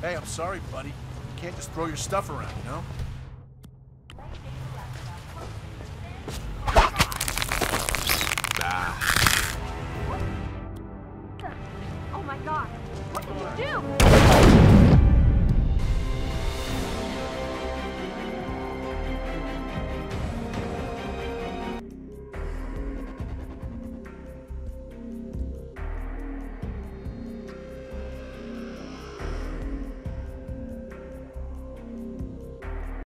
Hey, I'm sorry, buddy. You can't just throw your stuff around, you know? Oh my god. What did you do?